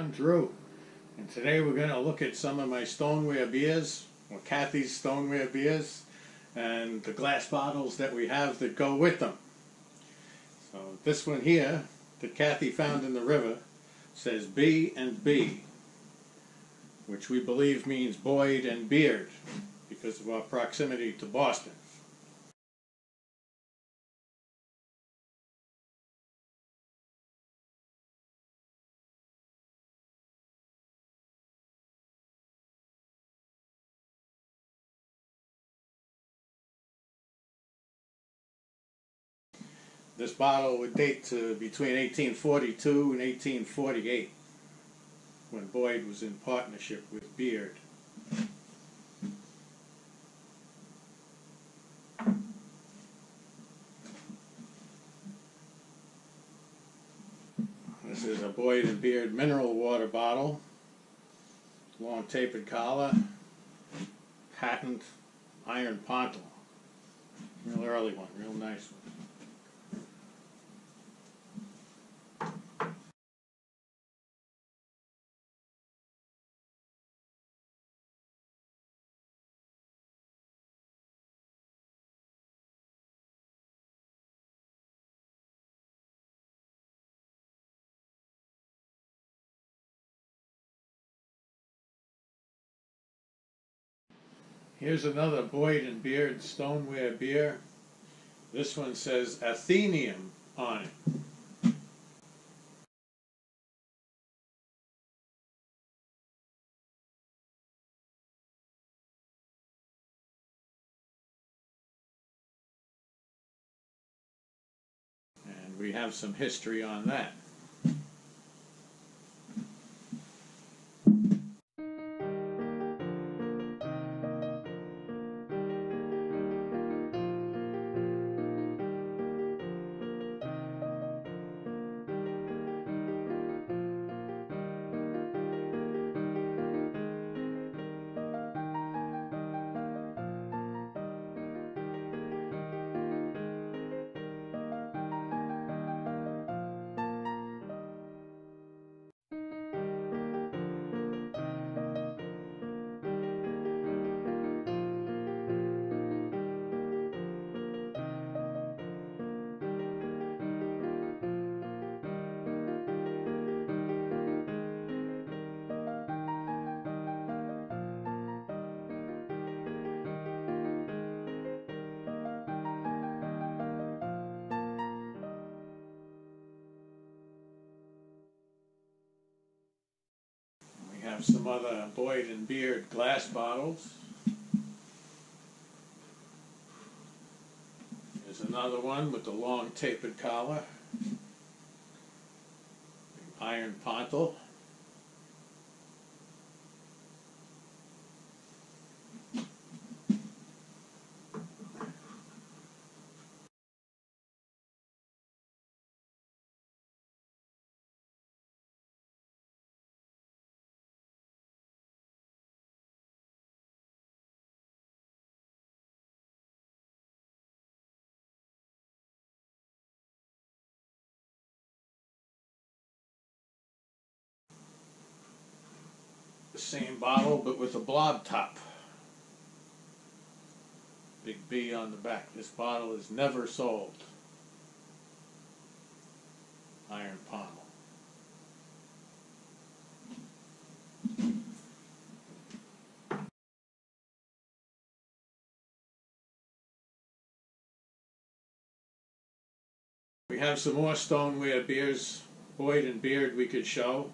I'm Drew, and today we're going to look at some of my stoneware beers, or Cathy's stoneware beers, and the glass bottles that we have that go with them. So this one here that Kathy found in the river says B and B, which we believe means Boyd and Beard because of our proximity to Boston. This bottle would date to between 1842 and 1848, when Boyd was in partnership with Beard. This is a Boyd and Beard mineral water bottle, long tapered collar, patent iron pontil. Real early one, real nice one. Here's another Boyd and Beard stoneware beer. This one says Athenium on it. And we have some history on that. Some other Boyd and Beard glass bottles. There's another one with the long tapered collar. Iron pontil. Same bottle but with a blob top. Big B on the back. This bottle is never sold. Iron pontle. We have some more stoneware beers, Boyd and Beard we could show.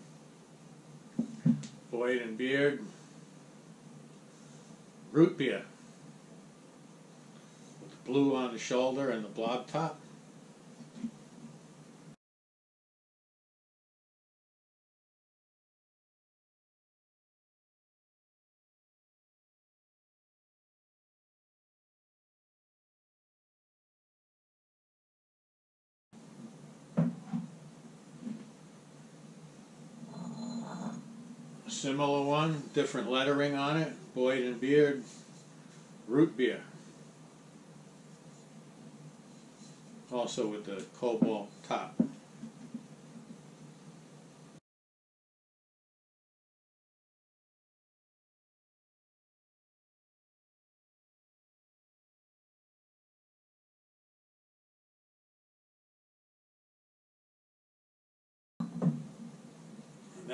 Boyd and Beard. Root beer. With the blue on the shoulder and the blob top. Similar one, different lettering on it, Boyd and Beard root beer. Also with the cobalt top.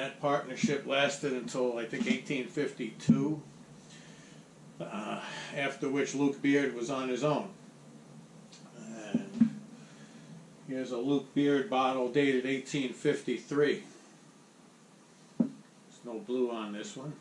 That partnership lasted until I think 1852, uh, after which Luke Beard was on his own. And here's a Luke Beard bottle dated 1853. There's no blue on this one.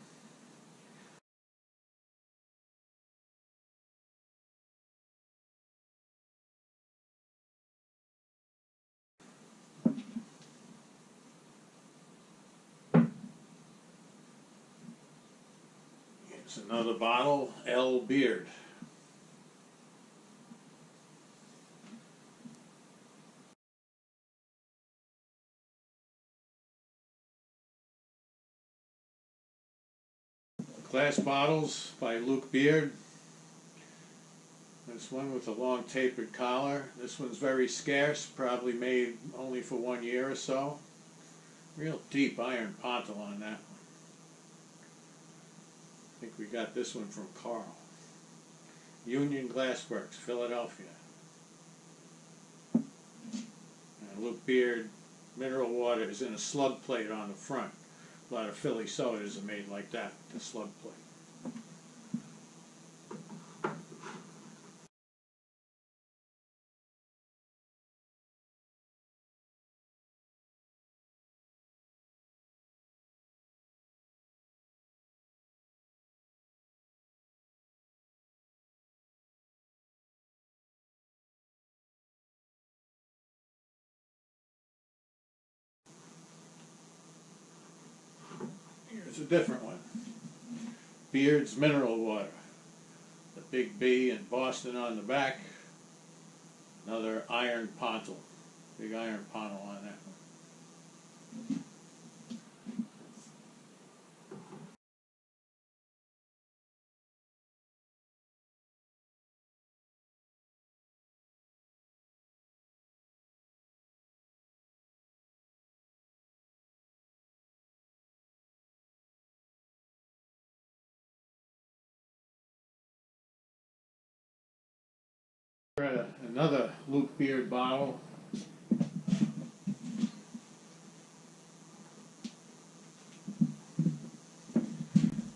It's another bottle, L. Beard. Glass bottles by Luke Beard. This one with a long tapered collar. This one's very scarce, probably made only for one year or so. Real deep iron pontil on that think we got this one from Carl. Union Glassworks, Philadelphia. And Luke Beard mineral water is in a slug plate on the front. A lot of Philly sodas are made like that, the slug plate. Different one. Beard's Mineral Water. The big B in Boston on the back. Another iron pontil. Big iron pontil on that one. Another Luke Beard bottle.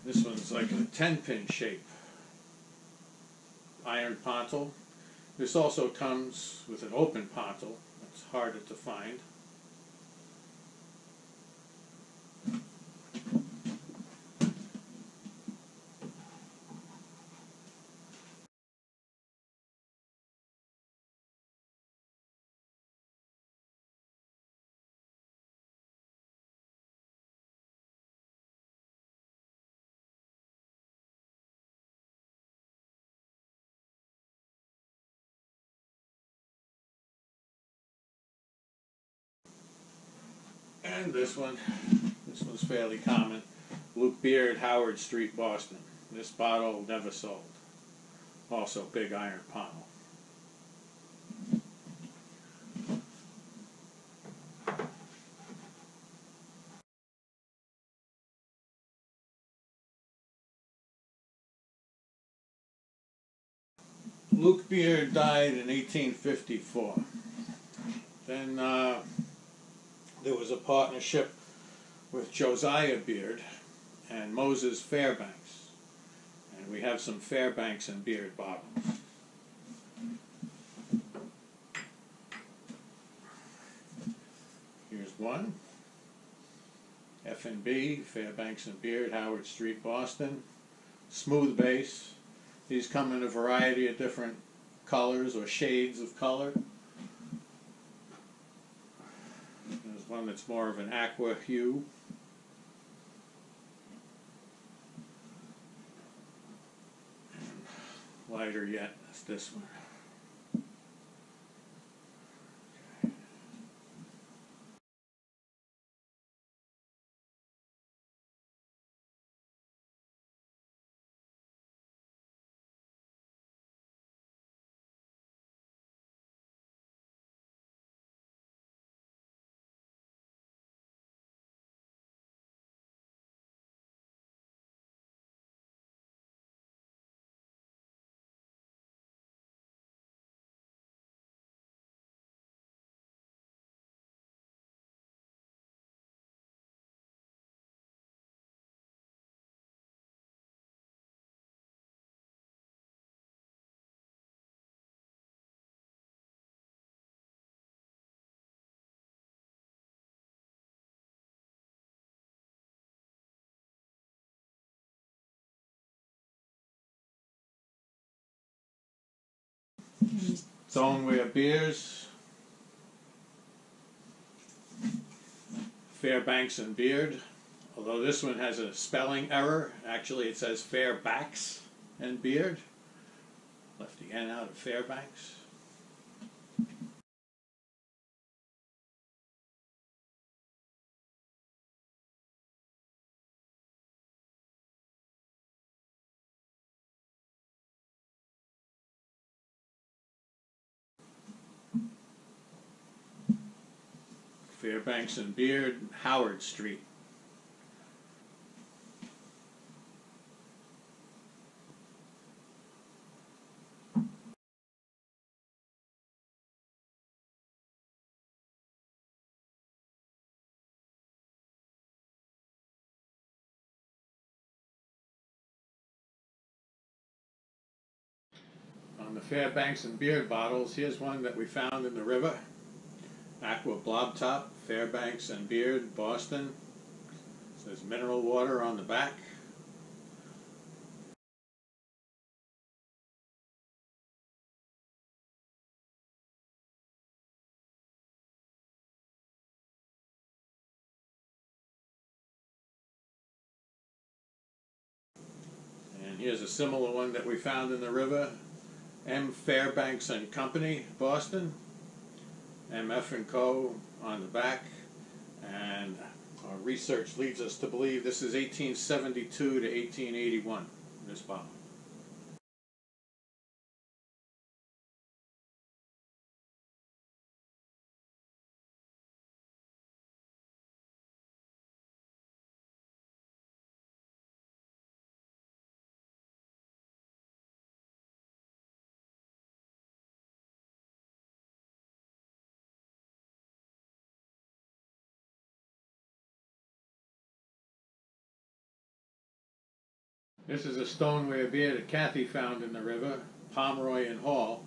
This one's like a 10 pin shape. Iron pontil. This also comes with an open pontil. It's harder to find. And this one, this one's fairly common. Luke Beard, Howard Street, Boston. This bottle never sold. Also big iron pontil. Luke Beard died in 1854. Then uh, there was a partnership with Josiah Beard and Moses Fairbanks. And we have some Fairbanks and Beard bottles. Here's one. F&B, Fairbanks and Beard, Howard Street, Boston. Smooth base. These come in a variety of different colors or shades of color. One more of an aqua hue. Lighter yet is this one. Stoneware Beers, Fairbanks and Beard. Although this one has a spelling error, actually it says Fairbacks and Beard. Left the N out of Fairbanks. Fairbanks and Beard, Howard Street. On the Fairbanks and Beard bottles, here's one that we found in the river. Aqua Blob Top, Fairbanks and Beard, Boston. Says mineral water on the back. And here's a similar one that we found in the river. M. Fairbanks and Company, Boston. MF and Co. on the back. And our research leads us to believe this is 1872 to 1881, this bottle. This is a stoneware beer that Cathy found in the river, Pomeroy and Hall,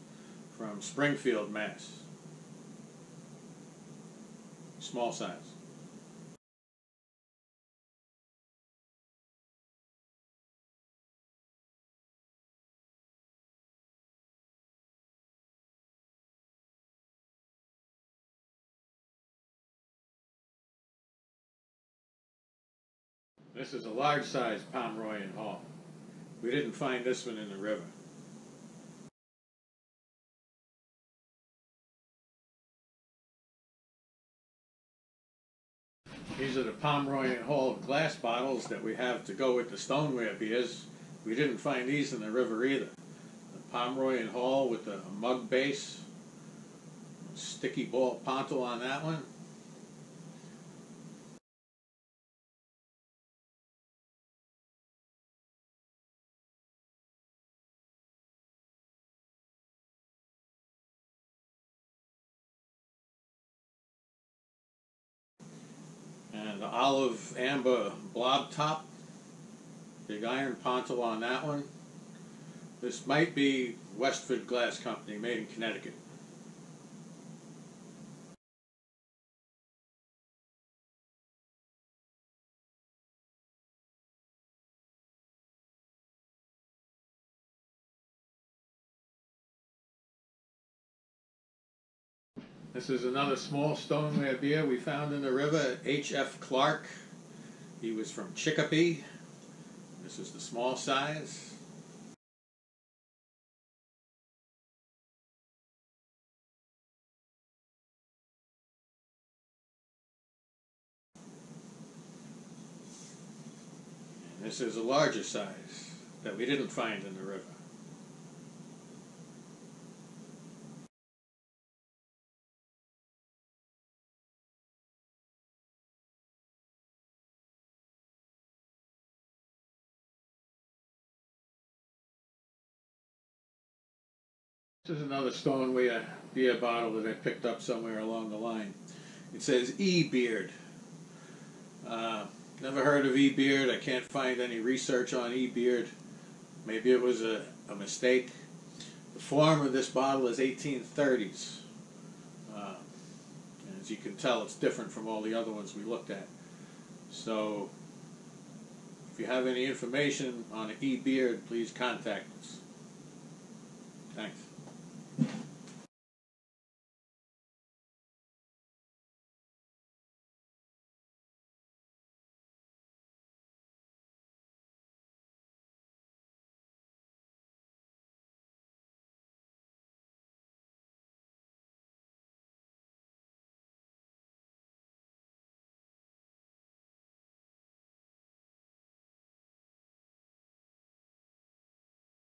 from Springfield, Mass. Small size. This is a large size Pomeroy and Hall. We didn't find this one in the river. These are the Pomeroy and Hall glass bottles that we have to go with the stoneware beers. We didn't find these in the river either. The Pomeroy and Hall with the mug base, sticky ball pontil on that one. The olive amber blob top, big iron pontil on that one. This might be Westford Glass Company, made in Connecticut. This is another small stoneware beer we found in the river, H.F. Clark. He was from Chicopee. This is the small size. And this is a larger size that we didn't find in the river. This is another stoneware beer bottle that I picked up somewhere along the line. It says E Beard. Uh, never heard of E Beard. I can't find any research on E Beard. Maybe it was a, a mistake. The form of this bottle is 1830s. Uh, as you can tell, it's different from all the other ones we looked at. So, if you have any information on E Beard, please contact us. Thanks.